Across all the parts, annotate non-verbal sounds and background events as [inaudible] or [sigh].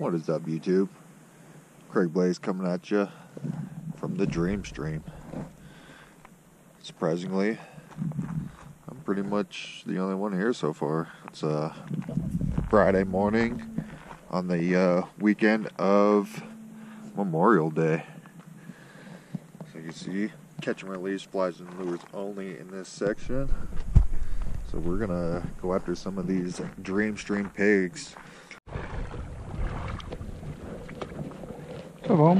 What is up, YouTube? Craig Blaze coming at you from the Dream Stream. Surprisingly, I'm pretty much the only one here so far. It's a Friday morning on the uh, weekend of Memorial Day. So you see, catch and release flies and lures only in this section. So we're gonna go after some of these Dream Stream pigs. On.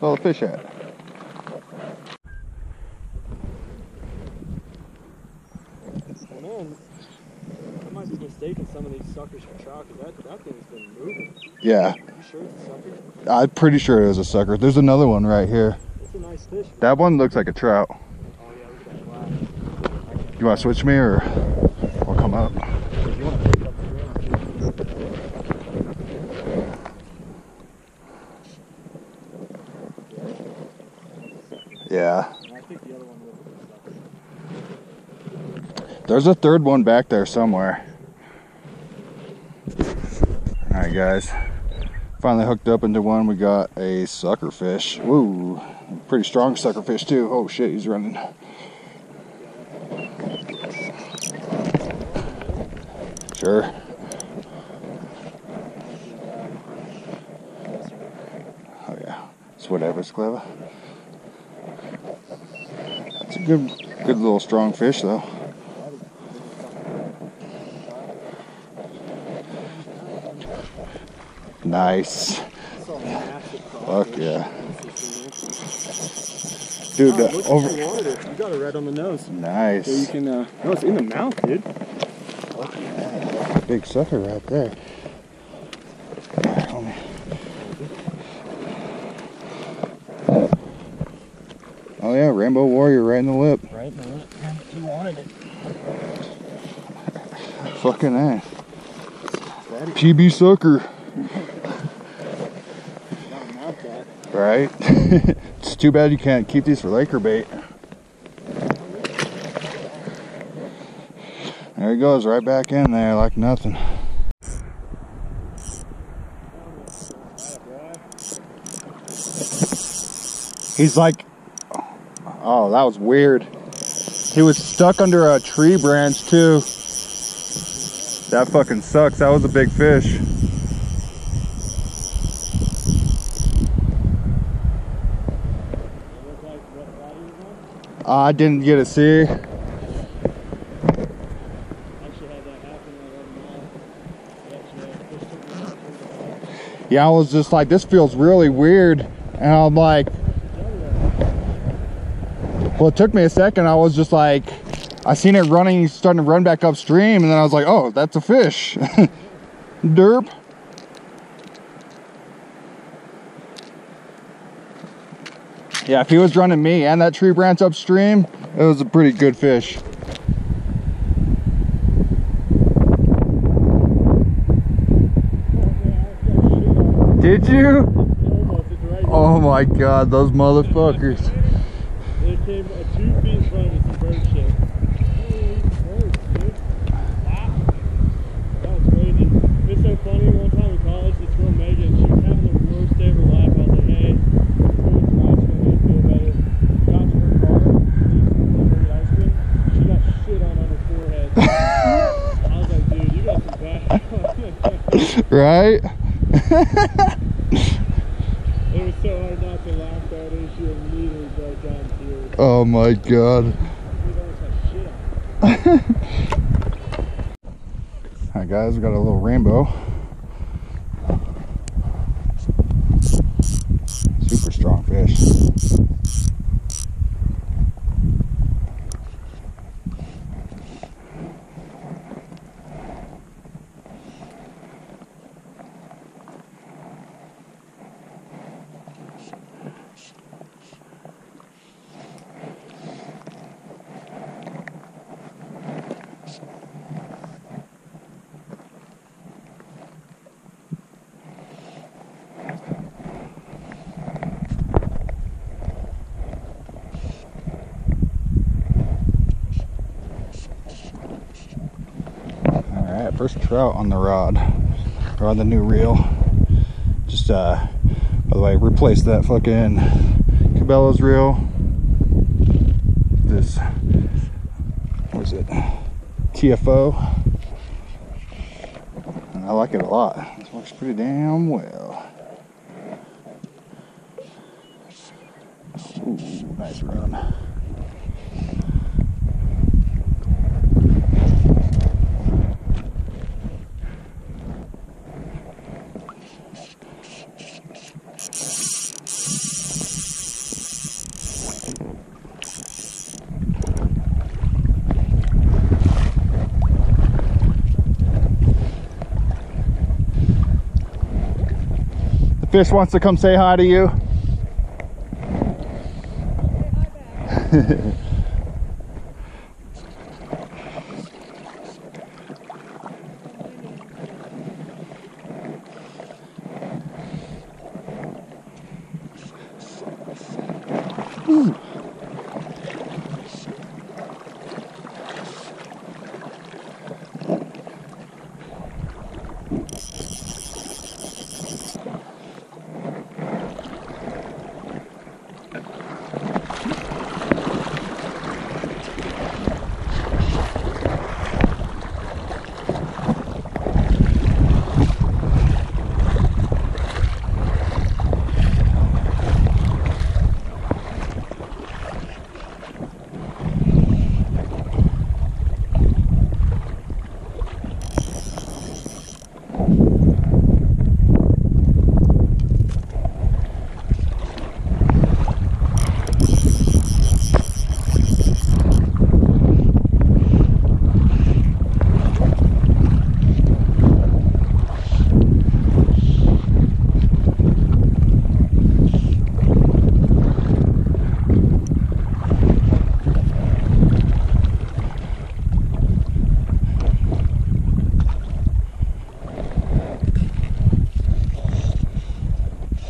All the fish at? Man, I might be mistaken some of these suckers for trout because that, that thing's been moving. Yeah, sure it's a sucker? I'm pretty sure it was a sucker. There's another one right here. Nice fish. That one looks like a trout. Oh yeah, look at that. You want to switch me or I'll come up? If you want to pick up the rim, Yeah. I think the other one was a sucker. There's a third one back there somewhere. Alright guys. Finally hooked up into one. We got a sucker fish. Woo. Pretty strong sucker fish too. Oh shit, he's running. Sure. Oh yeah. It's whatever, it's clever. It's a good good little strong fish though. Nice. That's all massive crawfish. Fuck yeah. Oh, Dude, uh, over. you wanted it. You got it right on the nose. So you Nice. can, uh, no, it's in the mouth, dude. Big sucker right there. Alright, hold me. Oh yeah, Rainbow Warrior right in the lip. Right in the lip. You wanted it. Fucking ass. PB sucker. not a mouth cat. Right? it's too bad you can't keep these for Laker bait. There he goes, right back in there like nothing. He's like, oh, that was weird. He was stuck under a tree branch too. That fucking sucks. That was a big fish. Look like what body was on? I didn't get to see. Yeah, I was just like, this feels really weird. And I'm like, well, it took me a second. I was just like, I seen it running, starting to run back upstream. And then I was like, oh, that's a fish. [laughs] Derp. Yeah, if he was running me and that tree branch upstream, it was a pretty good fish. Did you? Almost, it's right Oh my god, those motherfuckers. They came uh, two feet in front of me, some bird shit. Holy birds, dude. Wow. That was crazy. It's so funny, one time in college, this girl Megan, she was having the worst day of her life. I was like, hey, go with some ice cream, make feel better. Got to her car, she's eat ice cream. She got shit on on her forehead. I was like, dude, you got some bad. [laughs] Right? it was so hard not to laugh though, dude. She immediately broke down tears. Oh my god. [laughs] Dude almost had shit on. Alright guys, we got a little rainbow. Super strong fish. Alright, first trout on the rod. Or on the new reel. Just, uh, by the way, replaced that fucking Cabela's reel. This, what is it? TFO. And I like it a lot. This works pretty damn well. Ooh, nice run. The fish wants to come say hi to you. [laughs]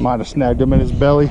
Might have snagged him in his belly.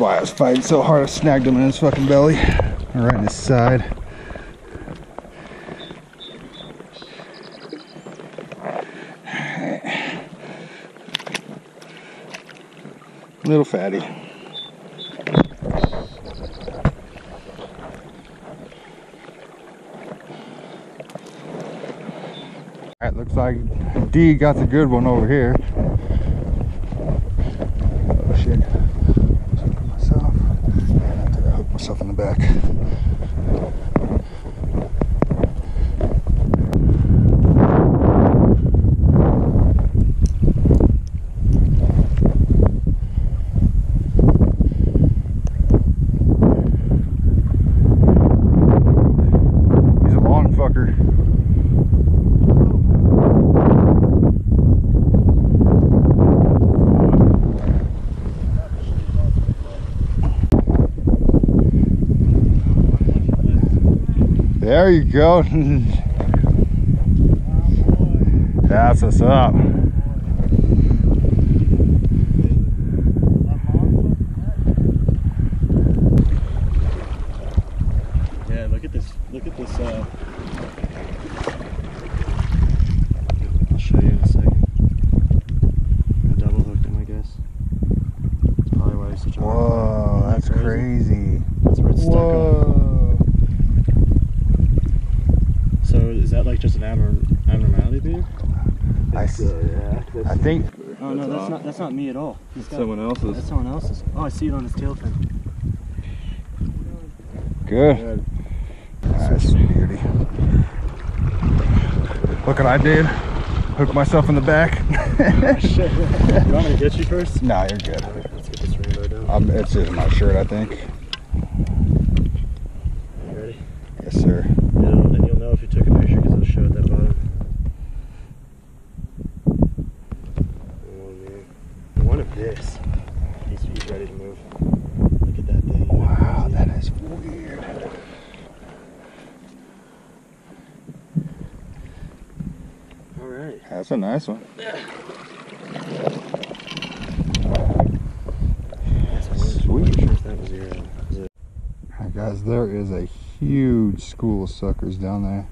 Why I was fighting so hard. I snagged him in his fucking belly. Right in his side. Little fatty. Alright, looks like D got the good one over here. shit. Myself. And I gotta hook myself in the back. He's a long fucker. There you go. [laughs] That's what's up. Yeah, look at this. Look at this. Uh... I'll show you in a second. I double hooked him, I guess. That's probably why he's such a. Whoa, that's crazy. That's where it's stuck on. Whoa. So is that like just an abnorm- abnormality, dude? I, s- yeah. I think Oh no, That's that's off. Not. Me at all. He's got, Someone else's. That's someone else's. Oh, I see it on his tail fin. good. That's a beauty. Look what I did. Hook myself in the back. Shit. [laughs] you want me to get you first? nah, you're good. Let's get this rainbow down. Um, it's just my shirt, I think. You ready? Yes, sir. It'll, and you'll know if you took a picture because it'll show at that bottom. Oh man. One of this. He's, he's ready to move. Look at that thing. Wow, that is weird. Alright. That's a nice one. Sweet. It? Alright, guys, there is a huge school of suckers down there.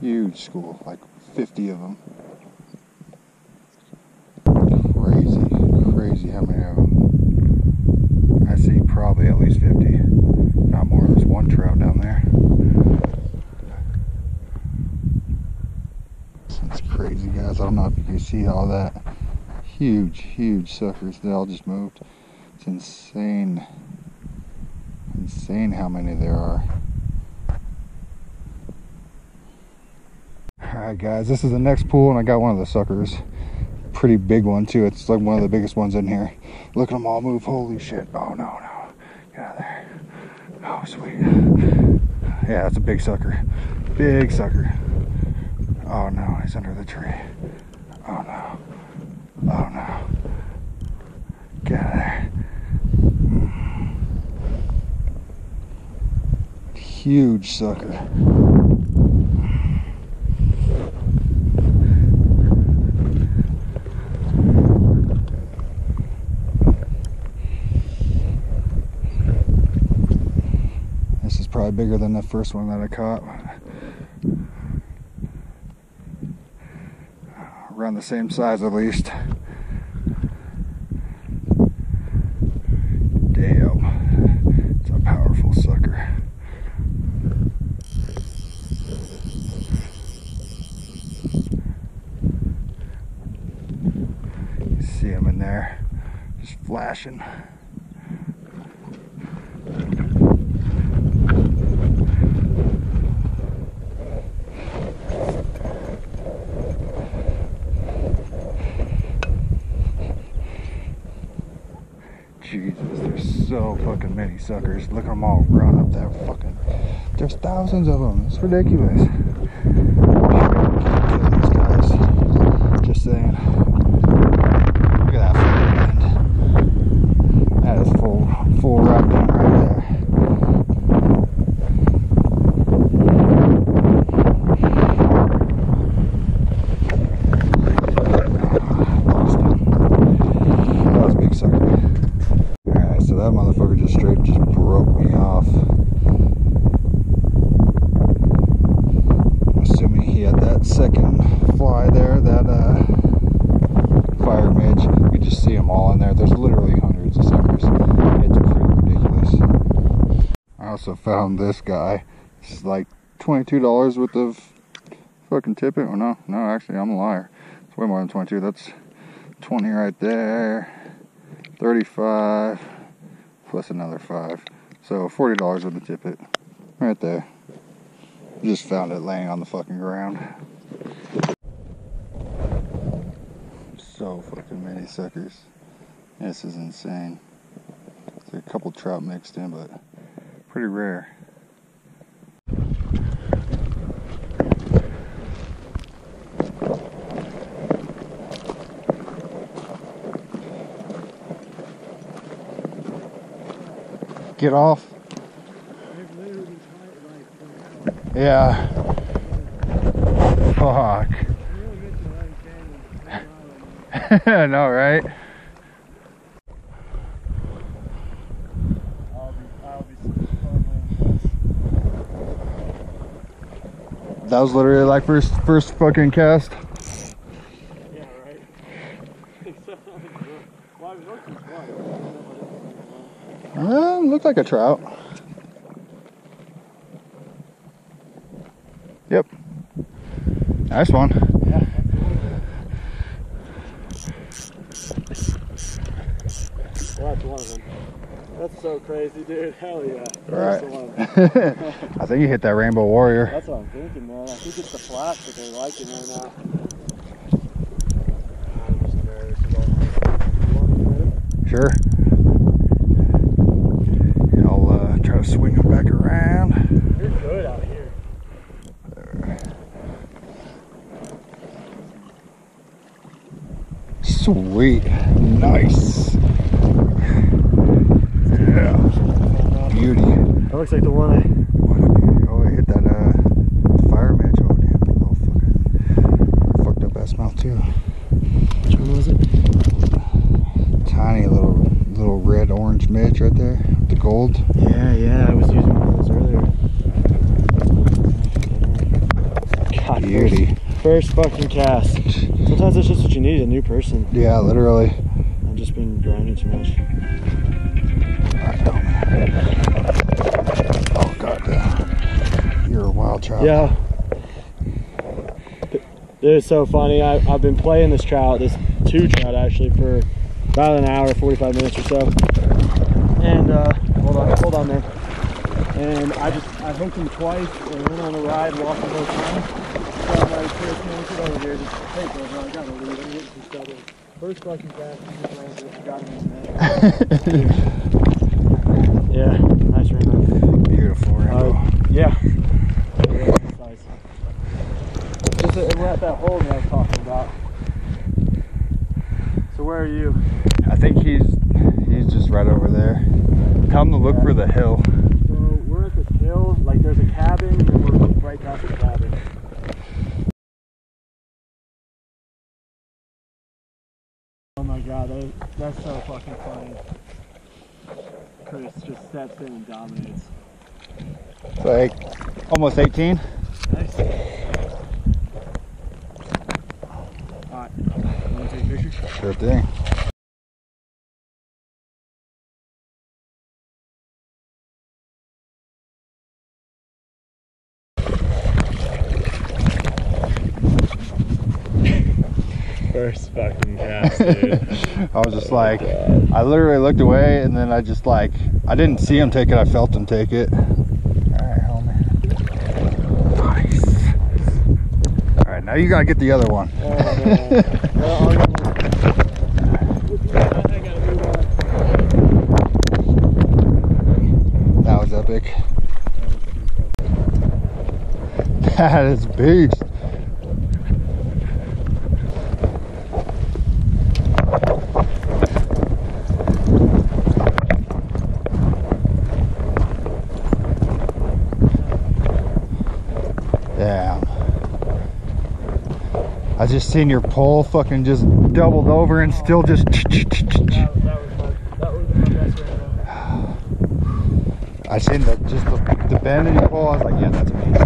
Huge school, like 50 of them. Crazy, crazy how many of them. I see probably at least 50. Not more. There's one trout down there. That's crazy, guys. I don't know if you can see all that. Huge, huge suckers. They all just moved. It's insane. Insane how many there are. Alright, guys. This is the next pool, and I got one of the suckers. Pretty big one, too. It's like one of the biggest ones in here. Look at them all move. Holy shit. Oh, no, no. Get out of there. Oh, sweet. Yeah, that's a big sucker. Big sucker. Oh no, he's under the tree. Oh no. Oh no. Get out of there. Hmm. Huge sucker. This is probably bigger than the first one that I caught. Around the same size at least. See him in there, just flashing. Jesus, there's so fucking many suckers. Look at them all run up that fucking. There's thousands of them. It's ridiculous. Can't kill these guys. Just saying. Look at that fucking wind. That is full, full right down right there. Lost him. That was a big sucker. Alright, so that motherfucker just straight just broke me off. I'm assuming he had that second fly there, that uh, fire midge. You can just see them all in there. There's literally hundreds of suckers. It's pretty ridiculous. I also found this guy. It's like $22 worth of fucking tippet. Oh no, no, actually, I'm a liar. It's way more than 22. That's 20 right there. 35 plus another five. So $40 with the tippet. Right there. Just found it laying on the fucking ground. So fucking many suckers. This is insane. There's a couple trout mixed in, but pretty rare. Get off. Yeah. Fuck. [laughs] I know, right? I'll be, I'll be super fun. That was literally like first first fucking cast. Yeah, right. [laughs] Looked like a trout. Yep. Nice one. Yeah, Well, that's one of them. That's so crazy, dude. [laughs] Hell yeah. Right. That's the one. [laughs] I think you hit that rainbow warrior. That's what I'm thinking, man. I think it's the flash that they're liking right now. I'm just nervous about You want me to hit him? Sure. I'll uh, try to swing him back around. You're good out here. There. Sweet. Nice. Yeah. Beauty. That looks like the one I. What a beauty. Oh, I hit that uh, fire midge. Oh, damn. Oh, fucking fucked up ass mouth, too. Which one was it? Tiny little little red orange midge right there. The gold. Yeah, yeah. I was using one of those earlier. God, Beauty. First, first fucking cast. Sometimes that's just what you need a new person. Yeah, literally. I've just been grinding too much. Wild child. Yeah. It is so funny. I, I've been playing this trout, this two trout actually, for about an hour, 45 minutes or so. And, uh, hold on, hold on there. And I just, I hooked him twice and went on a ride, lost him both times. So I'm like, man, get over here. Just take over. I gotta leave. I'm getting stubborn. First fucking cast, just got him in net. [laughs] Yeah, nice rainbow. Beautiful rainbow. Uh. Yeah, that's nice. Just that we're at that hole that I was talking about. So where are you? I think he's he's just right over there. Come to look Yeah. for the hill. So we're at this hill, like there's a cabin, and then we're right past the cabin. Oh my god, that, that's so fucking funny. Chris just steps in and dominates. It's like almost 18. Nice. Alright, wanna take a picture? Sure thing. First fucking cast, dude. [laughs] I was just like, I literally looked away and then I just like, I didn't see him take it, I felt him take it. Alright, homie. Nice. Alright, now you gotta get the other one. Man. Well, I'm gonna- I gotta move on. That was epic. That is beast. Damn. I just seen your pole fucking just doubled over and still just. That, that was my, that was my best. I seen the just the, the bend in your pole. I was like, yeah, that's a beast.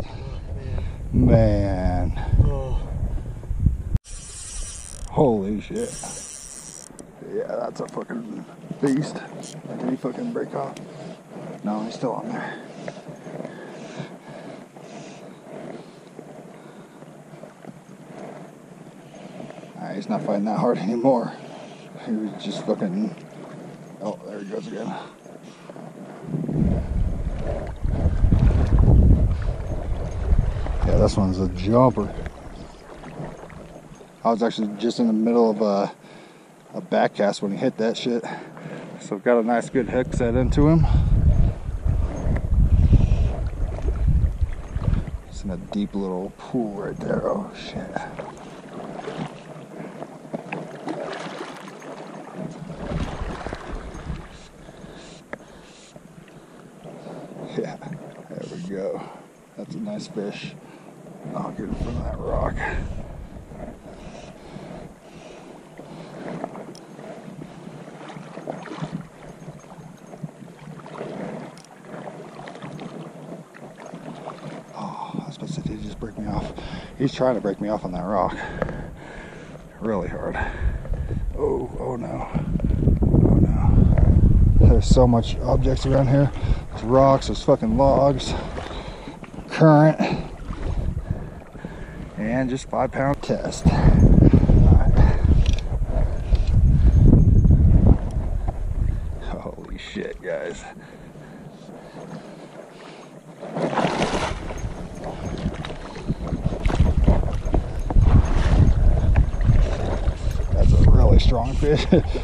Man, holy shit. Yeah, that's a fucking beast. Did he fucking break off? No, he's still on there. he's not fighting that hard [laughs] anymore. He was just fucking. Oh, there he goes again. Yeah, this one's a jumper. I was actually just in the middle of a, a back cast when he hit that shit. So got a nice good hook set into him. It's in a deep little pool right there. Oh shit. Yeah, there we go. That's a nice fish. I'll get in front of that rock. Oh, I was supposed to say, did he just break me off? He's trying to break me off on that rock. Really hard. Oh, oh no. Oh no. There's so much objects around here. There's rocks, there's fucking logs, current, and just five pound test. Holy shit, guys. That's a really strong fish. [laughs]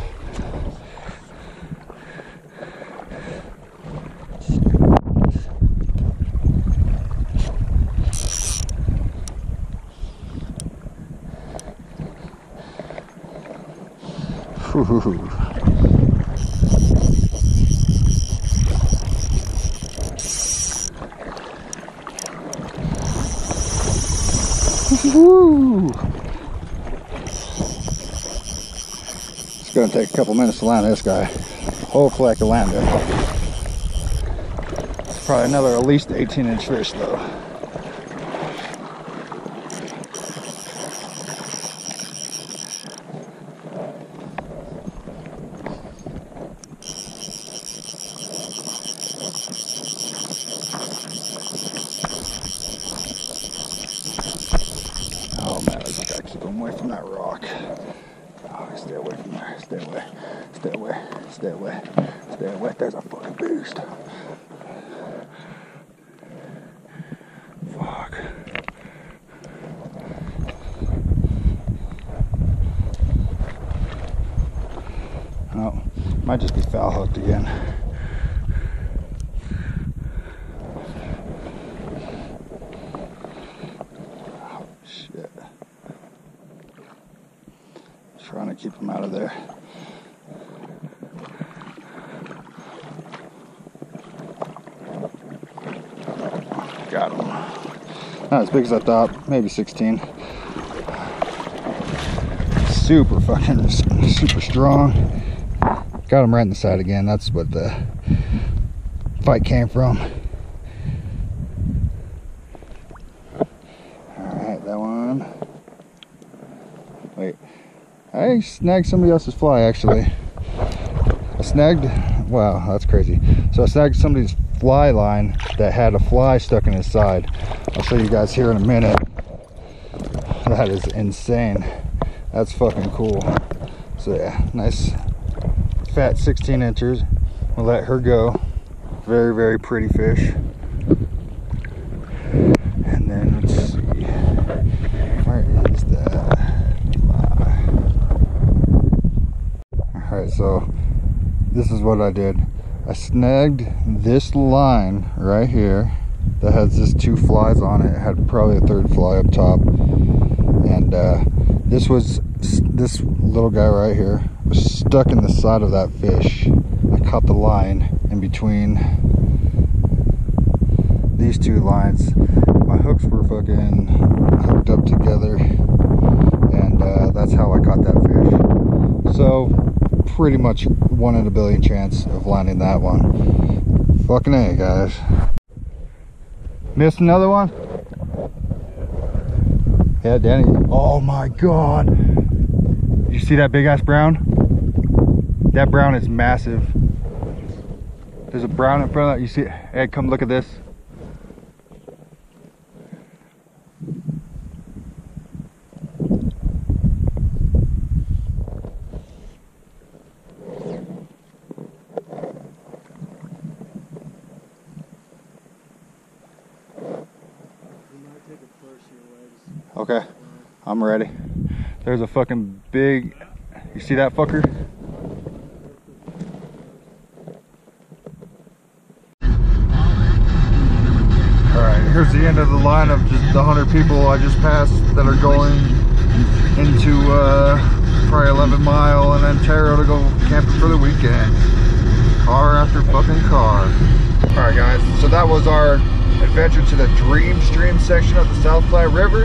It's gonna take a couple minutes to land this guy. Hopefully I can land it. Probably another at least 18 inch fish though. Oh man, I just gotta keep him away from that rock. Oh, stay away from there. Stay away. Stay away. Stay away. Stay away. There's a fucking beast. Fuck. Oh, might just be foul hooked again. Oh, shit. Trying to keep him out of there. Got him. Not as as I thought, maybe 16. Super fucking, super strong. Got him right in the side again. That's what the fight came from. Alright, that one. Wait. I snagged somebody else's fly actually. I snagged, wow, that's crazy. So I snagged somebody's fly line that had a fly stuck in his side. I'll show you guys here in a minute. That is insane. That's fucking cool. So yeah, nice fat 16 inches. We'll let her go. Very, very pretty fish. And then let's see. Where is that? Alright, so this is what I did. I snagged this line right here that has this two flies on it. It had probably a third fly up top. And uh, this was this little guy right here was stuck in the side of that fish. I caught the line in between these two lines. My hooks were fucking hooked up together, and uh, that's how I caught that fish. So, pretty much one in a billion chance of landing that one. Fucking A, guys. Missed another one? Yeah, Danny. Oh my god. You see that big ass brown? That brown is massive. There's a brown in front of that. You see? Ed, come look at this. Okay, I'm ready. There's a fucking big. You see that fucker? All right, here's the end of the line of just the hundred people I just passed that are going into uh, probably 11 mile and then Tarryall to go camping for the weekend. Car after fucking car. All right, guys. So that was our adventure to the Dream Stream section of the South Platte River.